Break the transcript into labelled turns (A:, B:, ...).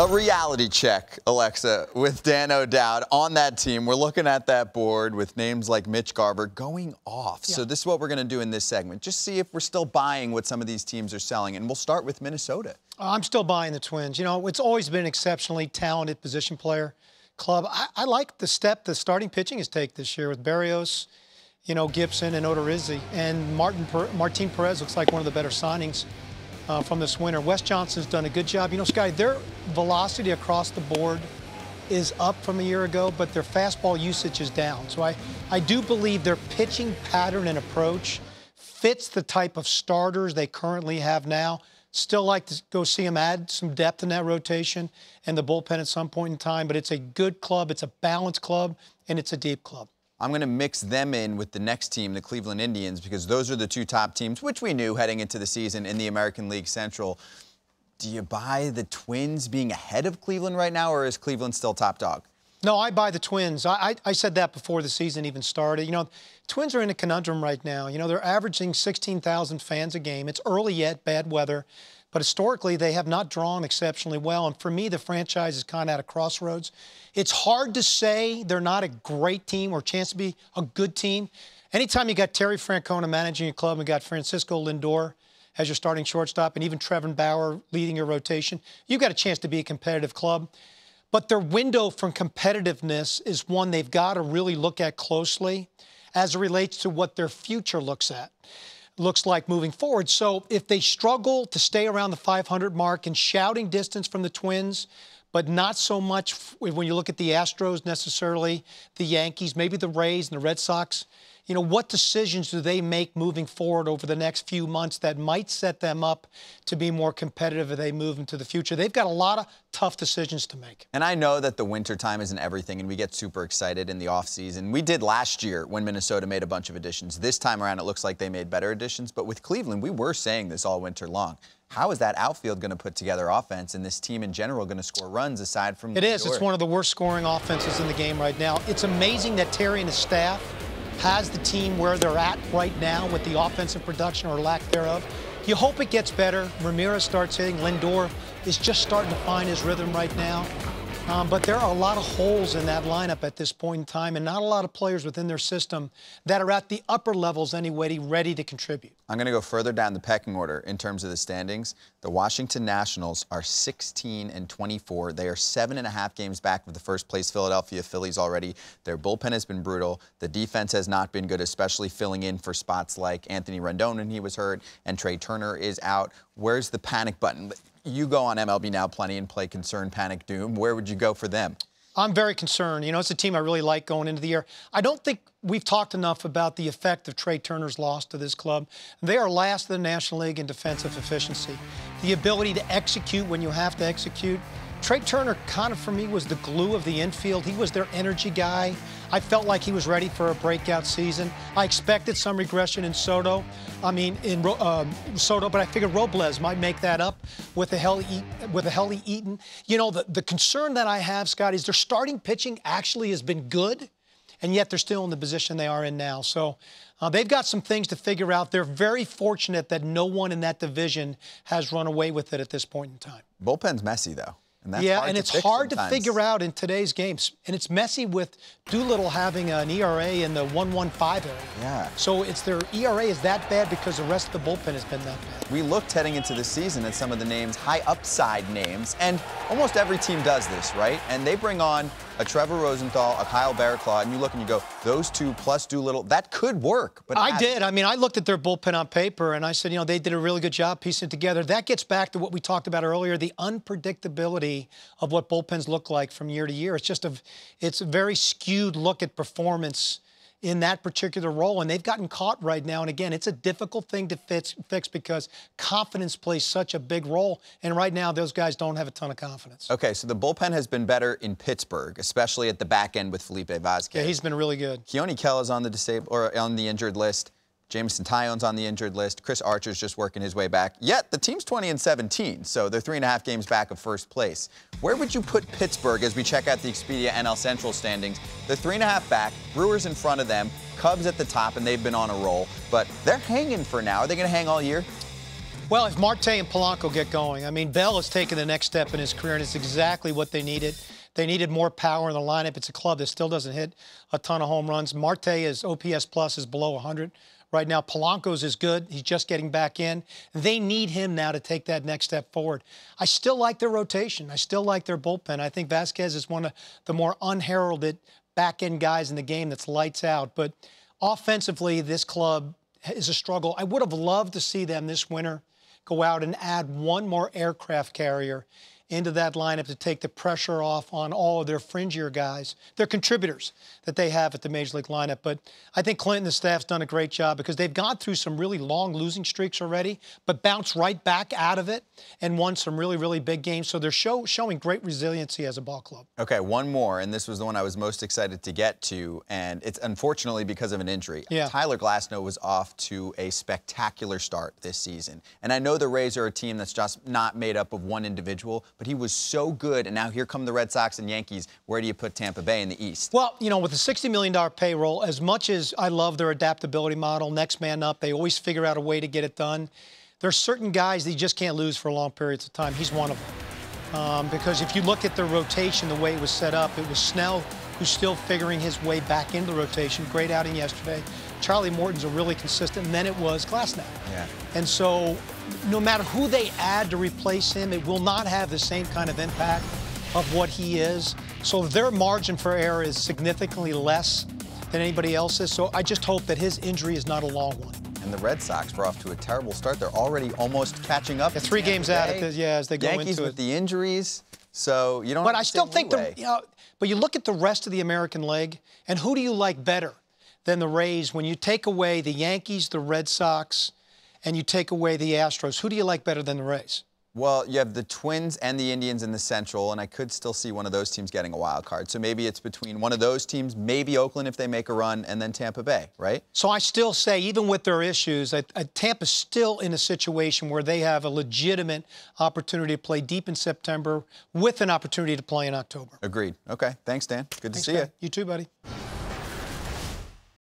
A: A reality check, Alexa, with Dan O'Dowd on that team. We're looking at that board with names like Mitch Garver going off. Yeah. So this is what we're going to do in this segment. Just see if we're still buying what some of these teams are selling. And we'll start with Minnesota.
B: Uh, I'm still buying the Twins. You know, it's always been an exceptionally talented position player club. I, I like the step the starting pitching has taken this year with Berrios, you know, Gibson and Odorizzi. And Martin per, Martin Perez looks like one of the better signings uh, from this winter. Wes Johnson's done a good job. You know, Sky, their velocity across the board is up from a year ago, but their fastball usage is down. So I, I do believe their pitching pattern and approach fits the type of starters they currently have now. Still like to go see them add some depth in that rotation and the bullpen at some point in time, but it's a good club, it's a balanced club, and it's a deep club.
A: I'm going to mix them in with the next team, the Cleveland Indians, because those are the two top teams, which we knew heading into the season in the American League Central. Do you buy the Twins being ahead of Cleveland right now, or is Cleveland still top dog?
B: No, I buy the Twins. I, I, I, said that before the season even started. You know, Twins are in a conundrum right now. You know, they're averaging 16,000 fans a game. It's early yet, bad weather. But historically, they have not drawn exceptionally well. And for me, the franchise is kind of at a crossroads. It's hard to say they're not a great team or chance to be a good team. Anytime you got Terry Francona managing your club and got Francisco Lindor as your starting shortstop and even Trevor Bauer leading your rotation, you've got a chance to be a competitive club. But their window from competitiveness is one they've got to really look at closely as it relates to what their future looks at looks like moving forward. So if they struggle to stay around the 500 mark and shouting distance from the Twins, but not so much when you look at the Astros necessarily, the Yankees, maybe the Rays and the Red Sox, you know, what decisions do they make moving forward over the next few months that might set them up to be more competitive as they move into the future? They've got a lot of tough decisions to make.
A: And I know that the winter time isn't everything, and we get super excited in the offseason. We did last year when Minnesota made a bunch of additions. This time around, it looks like they made better additions. But with Cleveland, we were saying this all winter long. How is that outfield going to put together offense and this team in general going to score runs aside from
B: It is. It's one of the worst scoring offenses in the game right now. It's amazing that Terry and his staff has the team where they're at right now with the offensive production or lack thereof. You hope it gets better. Ramirez starts hitting. Lindor is just starting to find his rhythm right now. Um, but there are a lot of holes in that lineup at this point in time, and not a lot of players within their system that are at the upper levels anyway, ready to contribute.
A: I'm going to go further down the pecking order in terms of the standings. The Washington Nationals are 16 and 24. They are seven and a half games back of the first place Philadelphia Phillies already. Their bullpen has been brutal. The defense has not been good, especially filling in for spots like Anthony Rendon when he was hurt and Trea Turner is out. Where's the panic button? You go on MLB Now plenty and play Concern, Panic, Doom. Where would you go for them?
B: I'm very concerned. You know, it's a team I really like going into the year. I don't think we've talked enough about the effect of Trea Turner's loss to this club. They are last in the National League in defensive efficiency. The ability to execute when you have to execute. Trea Turner kind of, for me, was the glue of the infield. He was their energy guy. I felt like he was ready for a breakout season. I expected some regression in Soto. I mean, in um, Soto, but I figured Robles might make that up with a Helly, with a Helly Eaton. You know, the, the concern that I have, Scott, is their starting pitching actually has been good, and yet they're still in the position they are in now. So uh, they've got some things to figure out. They're very fortunate that no one in that division has run away with it at this point in time.
A: Bullpen's messy, though.
B: And yeah, and it's hard sometimes. to figure out in today's games. And it's messy with Doolittle having an ERA in the 115 area.
A: Yeah.
B: So it's their ERA is that bad because the rest of the bullpen has been that bad.
A: We looked heading into the season at some of the names, high upside names, and almost every team does this, right? And they bring on a Trevor Rosenthal, a Kyle Barraclough, and you look and you go, those two plus Doolittle, that could work.
B: But I did. I mean, I looked at their bullpen on paper and I said, you know, they did a really good job piecing it together. That gets back to what we talked about earlier, the unpredictability of what bullpens look like from year to year. It's just a, it's a very skewed look at performance in that particular role. And they've gotten caught right now. And again, it's a difficult thing to fix, fix because confidence plays such a big role. And right now, those guys don't have a ton of confidence.
A: Okay, so the bullpen has been better in Pittsburgh, especially at the back end with Felipe Vazquez.
B: Yeah, he's been really good.
A: Keone Kela is on the disabled or on the injured list. Jameson Taillon's on the injured list. Chris Archer's just working his way back. Yet the team's 20 and 17, so they're three and a half games back of first place. Where would you put Pittsburgh as we check out the Expedia NL Central standings? They're three and a half back. Brewers in front of them. Cubs at the top, and they've been on a roll. But they're hanging for now. Are they going to hang all year?
B: Well, if Marte and Polanco get going, I mean, Bell has taken the next step in his career, and it's exactly what they needed. They needed more power in the lineup. It's a club that still doesn't hit a ton of home runs. Marte is OPS plus is below 100 right now. Polanco's is good. He's just getting back in. They need him now to take that next step forward. I still like their rotation. I still like their bullpen. I think Vazquez is one of the more unheralded back end guys in the game that's lights out. But offensively, this club is a struggle. I would have loved to see them this winter go out and add one more aircraft carrier into that lineup to take the pressure off on all of their fringier guys, their contributors that they have at the major league lineup. But I think Clinton and the staff's done a great job because they've gone through some really long losing streaks already, but bounced right back out of it and won some really, really big games. So they're show, showing great resiliency as a ball club.
A: Okay, one more, and this was the one I was most excited to get to, and it's unfortunately because of an injury.
B: Yeah.
A: Tyler Glasnow was off to a spectacular start this season. And I know the Rays are a team that's just not made up of one individual, but he was so good. And now here come the Red Sox and Yankees. Where do you put Tampa Bay in the East?
B: Well, you know, with a $60 million payroll, as much as I love their adaptability model, next man up, they always figure out a way to get it done. There's certain guys that you just can't lose for long periods of time. He's one of them. Um, because if you look at the rotation, the way it was set up, it was Snell who's still figuring his way back into the rotation. Great outing yesterday. Charlie Morton's a really consistent, and then it was Glasnow.
A: Yeah.
B: And so no matter who they add to replace him, it will not have the same kind of impact of what he is. So their margin for error is significantly less than anybody else's. So I just hope that his injury is not a long one.
A: And the Red Sox were off to a terrible start. They're already almost catching up.
B: Yeah, three games out, the, yeah, as they go
A: Yankees
B: into
A: with
B: it.
A: the injuries. So you don't.
B: But I still think the, you know, but you look at the rest of the American League, and who do you like better than the Rays when you take away the Yankees, the Red Sox, and you take away the Astros? Who do you like better than the Rays?
A: Well, you have the Twins and the Indians in the Central, and I could still see one of those teams getting a wild card. So maybe it's between one of those teams, maybe Oakland if they make a run, and then Tampa Bay, right?
B: So I still say, even with their issues, I, I, Tampa's still in a situation where they have a legitimate opportunity to play deep in September with an opportunity to play in October.
A: Agreed. Okay. Thanks, Dan. Good to
B: Thanks,
A: see
B: man.
A: you.
B: You too, buddy.